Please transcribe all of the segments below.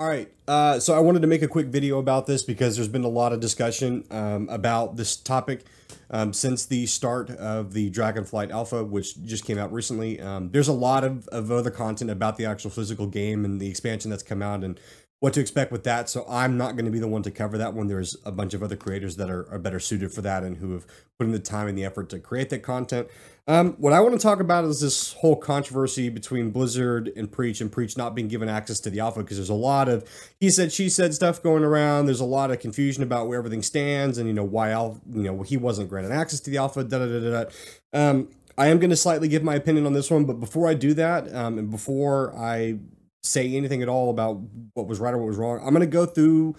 All right, uh, so I wanted to make a quick video about this because there's been a lot of discussion um, about this topic um, since the start of the Dragonflight Alpha, which just came out recently. Um, there's a lot of, of other content about the actual physical game and the expansion that's come out and what to expect with that. So I'm not going to be the one to cover that one. There's a bunch of other creators that are, are better suited for that and who have put in the time and the effort to create that content. Um, what I want to talk about is this whole controversy between Blizzard and Preach and Preach not being given access to the alpha because there's a lot of he said she said stuff going around. There's a lot of confusion about where everything stands and you know why Al, you know he wasn't granted access to the alpha. Da da da. da. Um, I am going to slightly give my opinion on this one, but before I do that, um, and before I say anything at all about what was right or what was wrong. I'm going to go through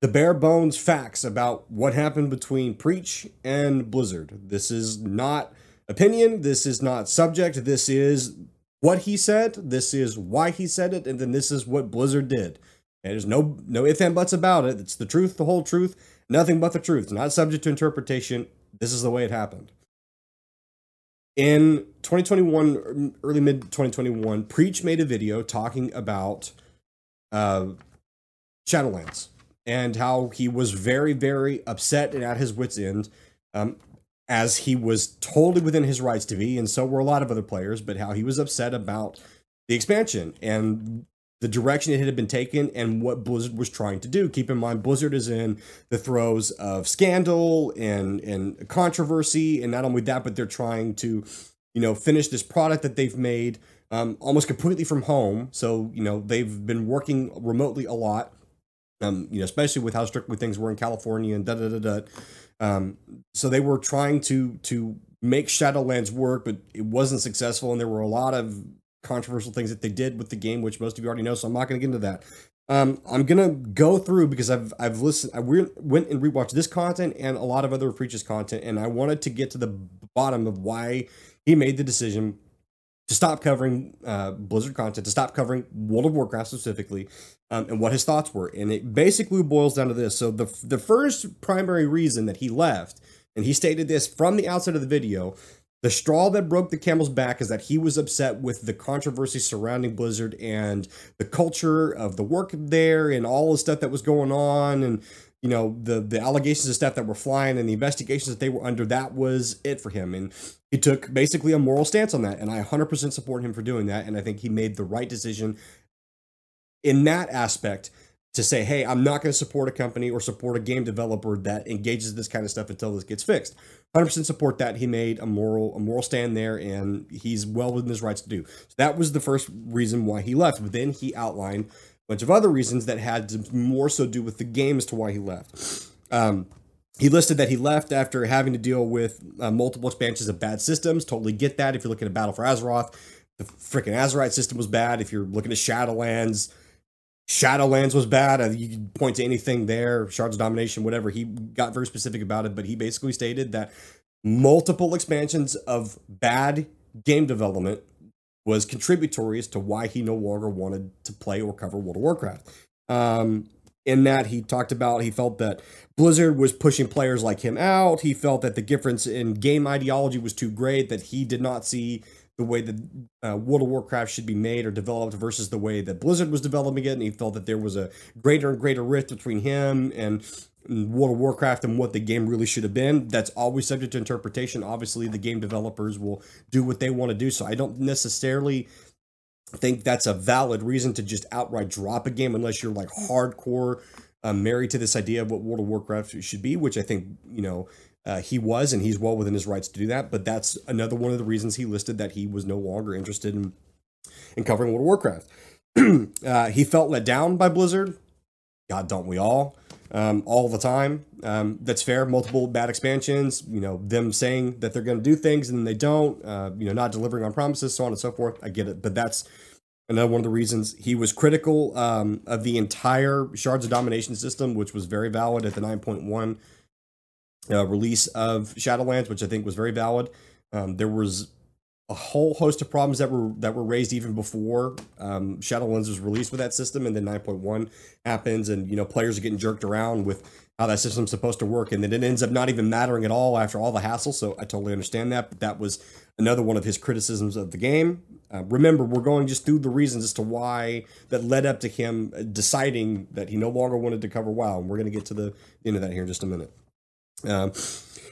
the bare bones facts about what happened between Preach and Blizzard. This is not opinion. This is not subject. This is what he said. This is why he said it. And then this is what Blizzard did. And there's no, no ifs and buts about it. It's the truth, the whole truth, nothing but the truth. Not subject to interpretation. This is the way it happened. In 2021, early mid 2021, Preach made a video talking about uh, Shadowlands and how he was very, very upset and at his wits' end, um, as he was totally within his rights to be, and so were a lot of other players, but how he was upset about the expansion. And the direction it had been taken and what Blizzard was trying to do. Keep in mind, Blizzard is in the throes of scandal and and controversy, and not only that, but they're trying to, you know, finish this product that they've made um, almost completely from home. So you know they've been working remotely a lot. Um, you know, especially with how strictly things were in California and da da da da. Um, so they were trying to to make Shadowlands work, but it wasn't successful, and there were a lot of controversial things that they did with the game, which most of you already know, so I'm not going to get into that. Um, I'm gonna go through because I've I've listened. I went and rewatched this content and a lot of other Preach's content, and I wanted to get to the bottom of why he made the decision to stop covering uh, Blizzard content, to stop covering World of Warcraft specifically, um, and what his thoughts were. And it basically boils down to this. So the the first primary reason that he left, and he stated this from the outset of the video, the straw that broke the camel's back is that he was upset with the controversy surrounding Blizzard and the culture of the work there and all the stuff that was going on and you know the the allegations of stuff that were flying and the investigations that they were under that was it for him. And he took basically a moral stance on that and I 100% support him for doing that and I think he made the right decision in that aspect to say, hey, I'm not going to support a company or support a game developer that engages this kind of stuff until this gets fixed. 100% support that. He made a moral a moral stand there, and he's well within his rights to do. So that was the first reason why he left. But then he outlined a bunch of other reasons that had more so do with the game as to why he left. Um, he listed that he left after having to deal with uh, multiple expansions of bad systems. Totally get that. If you're looking at Battle for Azeroth, the freaking Azerite system was bad. If you're looking at Shadowlands, Shadowlands was bad. You can point to anything there, Shards of Domination, whatever. He got very specific about it, but he basically stated that multiple expansions of bad game development was contributory as to why he no longer wanted to play or cover World of Warcraft. Um, in that, he talked about he felt that Blizzard was pushing players like him out. He felt that the difference in game ideology was too great, that he did not see the way that uh, World of Warcraft should be made or developed versus the way that Blizzard was developing it, and he felt that there was a greater and greater rift between him and World of Warcraft and what the game really should have been. That's always subject to interpretation. Obviously, the game developers will do what they want to do, so I don't necessarily think that's a valid reason to just outright drop a game unless you're like hardcore uh, married to this idea of what World of Warcraft should be, which I think you know uh, he was, and he's well within his rights to do that. But that's another one of the reasons he listed that he was no longer interested in in covering World of Warcraft. uh, he felt let down by Blizzard. God, don't we all? Um, all the time. Um, that's fair. Multiple bad expansions. You know, them saying that they're going to do things and they don't. Uh, you know, not delivering on promises, so on and so forth. I get it, but that's another one of the reasons he was critical um, of the entire Shards of Domination system, which was very valid at the 9.1 uh, release of Shadowlands, which I think was very valid. Um, there was a whole host of problems that were that were raised even before um, Shadowlands was released with that system, and then 9.1 happens, and you know players are getting jerked around with how that system's supposed to work, and then it ends up not even mattering at all after all the hassle. So I totally understand that, but that was another one of his criticisms of the game. Uh, remember, we're going just through the reasons as to why that led up to him deciding that he no longer wanted to cover WoW, and we're going to get to the end of that here in just a minute. Um,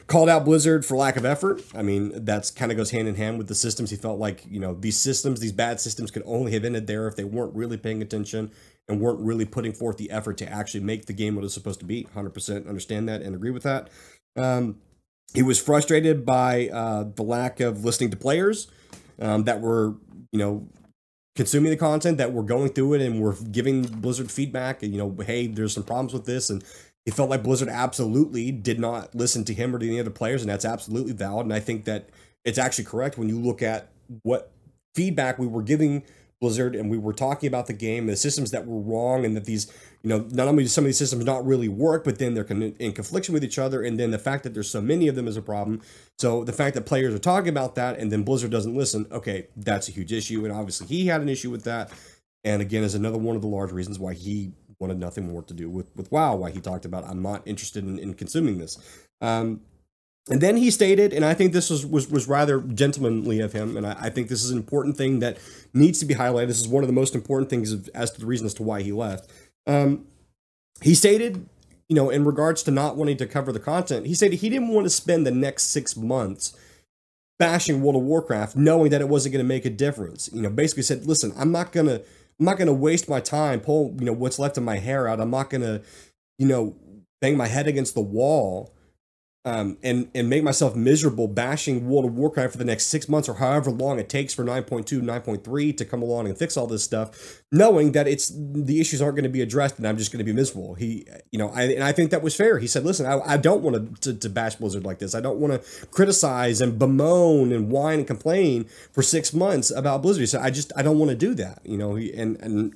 called out Blizzard for lack of effort. I mean, that's kind of goes hand in hand with the systems. He felt like, you know, these systems, these bad systems could only have ended there if they weren't really paying attention and weren't really putting forth the effort to actually make the game what it's supposed to be. 100% understand that and agree with that. Um, he was frustrated by uh, the lack of listening to players um, that were, you know, consuming the content that were going through it and were giving Blizzard feedback and you know, hey, there's some problems with this and he felt like Blizzard absolutely did not listen to him or to any other players, and that's absolutely valid. And I think that it's actually correct when you look at what feedback we were giving Blizzard and we were talking about the game, the systems that were wrong, and that these, you know, not only do some of these systems not really work, but then they're in confliction with each other, and then the fact that there's so many of them is a problem. So the fact that players are talking about that and then Blizzard doesn't listen, okay, that's a huge issue, and obviously he had an issue with that. And again, is another one of the large reasons why he wanted nothing more to do with, with WoW, why he talked about, I'm not interested in, in consuming this. Um, and then he stated, and I think this was, was, was rather gentlemanly of him, and I, I, think this is an important thing that needs to be highlighted. This is one of the most important things of, as to the reason as to why he left. Um, he stated, you know, in regards to not wanting to cover the content, he stated he didn't want to spend the next six months bashing World of Warcraft, knowing that it wasn't going to make a difference. You know, basically said, listen, I'm not going to I'm not going to waste my time pull, you know, what's left of my hair out. I'm not going to, you know, bang my head against the wall um, and and make myself miserable bashing World of Warcraft for the next six months or however long it takes for 9.2, 9.3 to come along and fix all this stuff, knowing that it's the issues aren't going to be addressed and I'm just going to be miserable. He, you know, I, and I think that was fair. He said, "Listen, I, I don't want to, to bash Blizzard like this. I don't want to criticize and bemoan and whine and complain for six months about Blizzard." He said, "I just I don't want to do that." You know, he, and and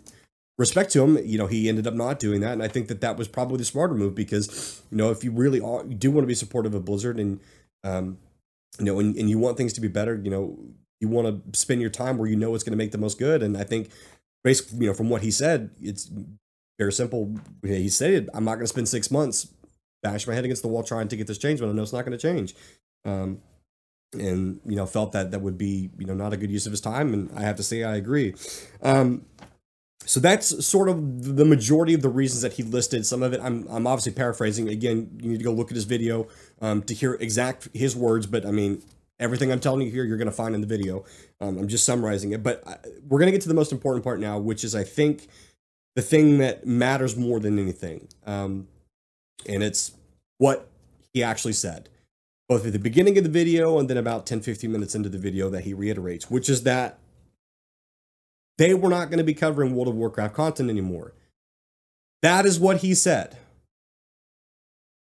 respect to him, you know, he ended up not doing that, and I think that that was probably the smarter move because you know if you really are, you do want to be supportive of Blizzard and um, you know, and, and you want things to be better, you know, you want to spend your time where you know it's going to make the most good, and I think basically, you know, from what he said, it's very simple. He said, "I'm not going to spend six months bash my head against the wall trying to get this changed when I know it's not going to change." Um, and you know, felt that that would be you know not a good use of his time, and I have to say I agree. Um, so that's sort of the majority of the reasons that he listed. Some of it, I'm, I'm obviously paraphrasing. Again, you need to go look at his video um, to hear exact his words. But I mean, everything I'm telling you here, you're going to find in the video. Um, I'm just summarizing it. But uh, we're going to get to the most important part now, which is, I think, the thing that matters more than anything. Um, and it's what he actually said, both at the beginning of the video and then about 10, 15 minutes into the video that he reiterates, which is that they were not going to be covering World of Warcraft content anymore. That is what he said.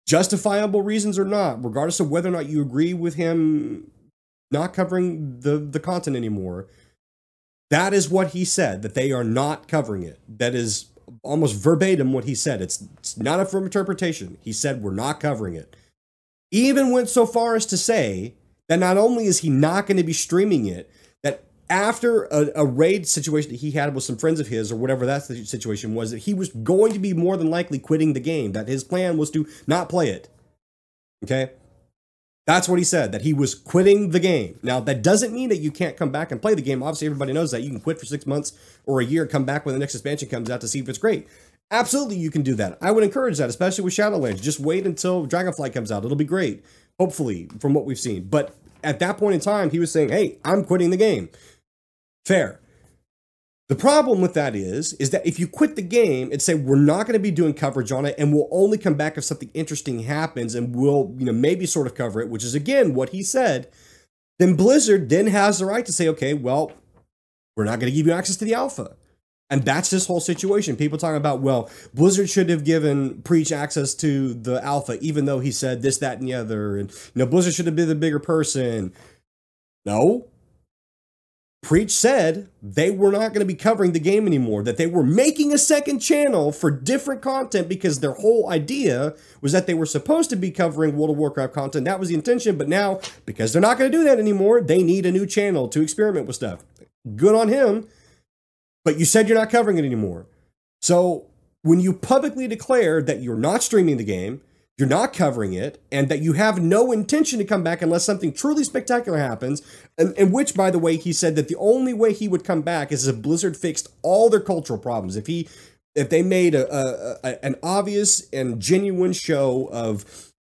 Justifiable reasons or not, regardless of whether or not you agree with him not covering the, the content anymore, that is what he said, that they are not covering it. That is almost verbatim what he said. It's, it's not up for interpretation. He said, we're not covering it. Even went so far as to say that not only is he not going to be streaming it, after a, a, raid situation that he had with some friends of his or whatever that situation was that he was going to be more than likely quitting the game that his plan was to not play it. Okay? That's what he said that he was quitting the game. Now that doesn't mean that you can't come back and play the game. Obviously everybody knows that. You can quit for six months or a year come back when the next expansion comes out to see if it's great. Absolutely you can do that. I would encourage that especially with shadowlands. Just wait until dragonflight comes out. It'll be great hopefully from what we've seen. But at that point in time he was saying hey i'm quitting the game Fair. The problem with that is, is that if you quit the game and say we're not going to be doing coverage on it, and we'll only come back if something interesting happens, and we'll, you know, maybe sort of cover it, which is again what he said, then Blizzard then has the right to say, okay, well, we're not going to give you access to the alpha. And that's this whole situation. People talking about, well, Blizzard should have given Preach access to the alpha, even though he said this, that, and the other. And, you know, Blizzard should have been the bigger person. No, Preach said they were not going to be covering the game anymore, that they were making a second channel for different content because their whole idea was that they were supposed to be covering World of Warcraft content. That was the intention, but now, because they're not going to do that anymore, they need a new channel to experiment with stuff. Good on him, but you said you're not covering it anymore. So when you publicly declare that you're not streaming the game, you're not covering it, and that you have no intention to come back unless something truly spectacular happens. And, and which, by the way, he said that the only way he would come back is if Blizzard fixed all their cultural problems. If he, if they made a, a, a an obvious and genuine show of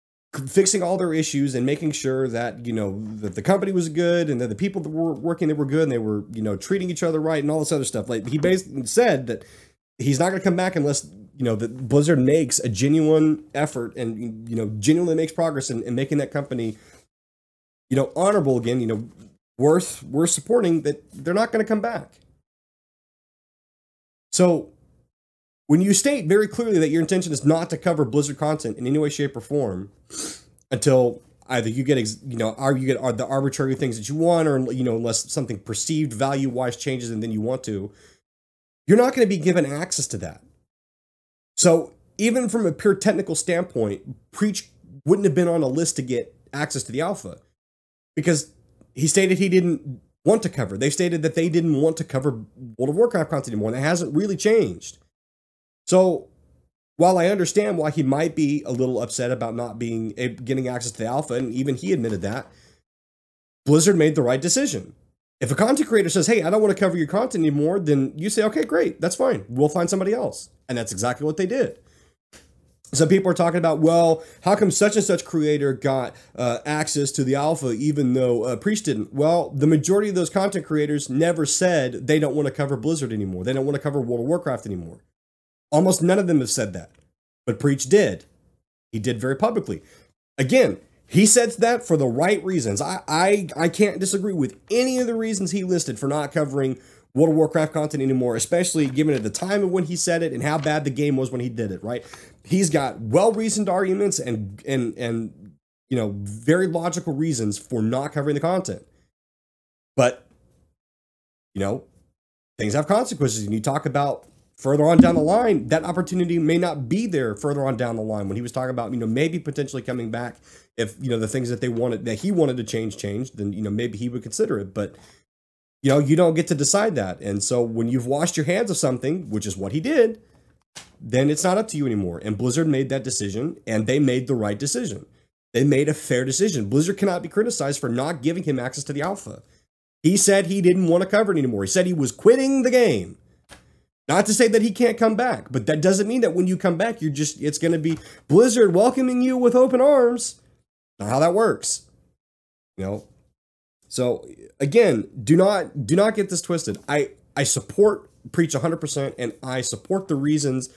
fixing all their issues and making sure that you know that the company was good and that the people that were working there were good and they were you know treating each other right and all this other stuff. Like he basically said that he's not going to come back unless you know that Blizzard makes a genuine effort and you know genuinely makes progress in, in making that company you know honorable again. You know worth worth supporting. That they're not going to come back. So when you state very clearly that your intention is not to cover Blizzard content in any way, shape, or form until either you get you know are you get are the arbitrary things that you want or you know unless something perceived value wise changes and then you want to you're not going to be given access to that so even from a pure technical standpoint, Preach wouldn't have been on a list to get access to the alpha because he stated he didn't want to cover. They stated that they didn't want to cover World of Warcraft content anymore, and it hasn't really changed. So while I understand why he might be a little upset about not being getting access to the alpha, and even he admitted that, Blizzard made the right decision. If a content creator says, "Hey, I don't want to cover your content anymore," then you say, "Okay, great, that's fine. We'll find somebody else." And that's exactly what they did. Some people are talking about, well, how come such and such creator got uh, access to the alpha even though uh, Preach didn't? Well, the majority of those content creators never said they don't want to cover Blizzard anymore. They don't want to cover World of Warcraft anymore. Almost none of them have said that. But Preach did. He did very publicly. Again, he said that for the right reasons. I, I I can't disagree with any of the reasons he listed for not covering World of Warcraft content anymore, especially given at the time of when he said it and how bad the game was when he did it, right? He's got well-reasoned arguments and and and you know, very logical reasons for not covering the content. But you know, things have consequences. And you talk about further on down the line, that opportunity may not be there further on down the line when he was talking about, you know, maybe potentially coming back if, you know, the things that they wanted that he wanted to change changed, then, you know, maybe he would consider it. But you know, you don't get to decide that. And so when you've washed your hands of something, which is what he did, then it's not up to you anymore. And Blizzard made that decision and they made the right decision. They made a fair decision. Blizzard cannot be criticized for not giving him access to the alpha. He said he didn't want to cover it anymore. He said he was quitting the game. Not to say that he can't come back, but that doesn't mean that when you come back, you're just, it's going to be Blizzard welcoming you with open arms. Not how that works. You know, so again, do not do not get this twisted. I I support preach 100% and I support the reasons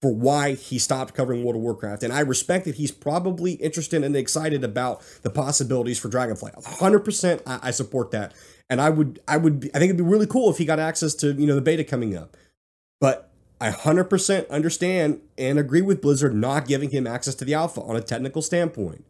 for why he stopped covering World of Warcraft. And I respect that he's probably interested and excited about the possibilities for Dragonflight. 100% I, I support that. And I would I would be, I think it'd be really cool if he got access to, you know, the beta coming up. But I 100% understand and agree with Blizzard not giving him access to the alpha on a technical standpoint.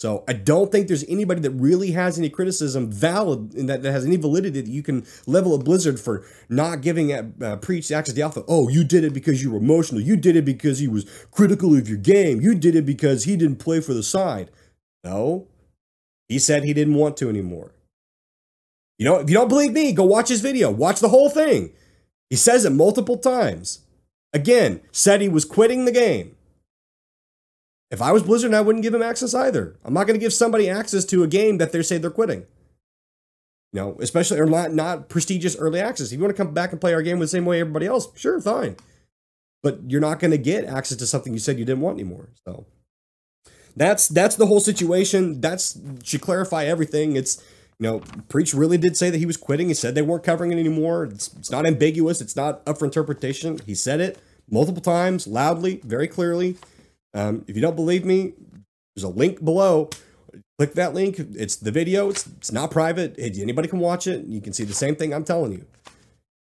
So I don't think there's anybody that really has any criticism valid and that, that has any validity that you can level a Blizzard for not giving uh, Preach access to the alpha. Oh, you did it because you were emotional. You did it because he was critical of your game. You did it because he didn't play for the side. No, he said he didn't want to anymore. You know, if you don't believe me, go watch his video. Watch the whole thing. He says it multiple times. Again, said he was quitting the game. If I was Blizzard, I wouldn't give him access either. I'm not going to give somebody access to a game that they say they're quitting. You know, especially or not not prestigious early access. If you want to come back and play our game the same way everybody else, sure, fine. But you're not going to get access to something you said you didn't want anymore. So that's that's the whole situation. That's should clarify everything. It's you know, Preach really did say that he was quitting. He said they weren't covering it anymore. It's, it's not ambiguous. It's not up for interpretation. He said it multiple times, loudly, very clearly. Um, if you don't believe me, there's a link below. Click that link. It's the video. It's, it's not private. Anybody can watch it. You can see the same thing I'm telling you.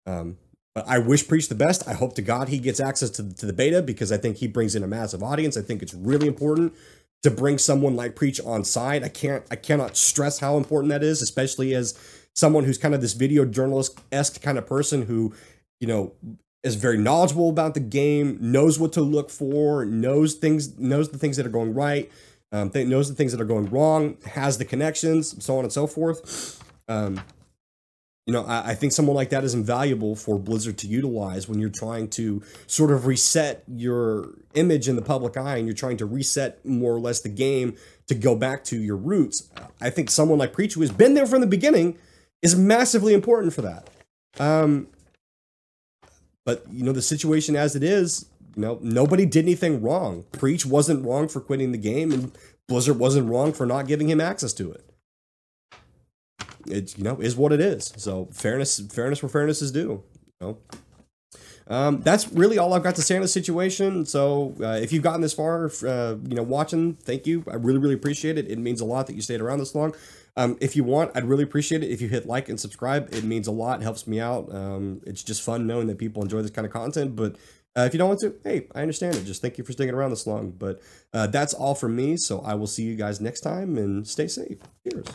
Um, but I wish Preach the best. I hope to God he gets access to, to the beta because I think he brings in a massive audience. I think it's really important to bring someone like Preach on side. I can't I cannot stress how important that is, especially as someone who's kind of this video journalist esque kind of person who, you know, is very knowledgeable about the game, knows what to look for, knows things, knows the things that are going right, um, th- knows the things that are going wrong, has the connections, so on and so forth. Um, you know, I, I, think someone like that is invaluable for Blizzard to utilize when you're trying to sort of reset your image in the public eye and you're trying to reset more or less the game to go back to your roots. I think someone like Preach, who has been there from the beginning, is massively important for that. Um, but you know, the situation as it is, you know, nobody did anything wrong. Preach wasn't wrong for quitting the game, and Blizzard wasn't wrong for not giving him access to it. It you know is what it is. So fairness, fairness where fairness is due. You know. Um, that's really all I've got to say on the situation. So uh, if you've gotten this far, uh, you know, watching, thank you. I really, really appreciate it. It means a lot that you stayed around this long. Um, if you want, I'd really appreciate it if you hit like and subscribe. It means a lot, helps me out. Um, it's just fun knowing that people enjoy this kind of content. But uh, if you don't want to, hey, I understand it. Just thank you for sticking around this long. But uh, that's all from me. So I will see you guys next time and stay safe. Cheers.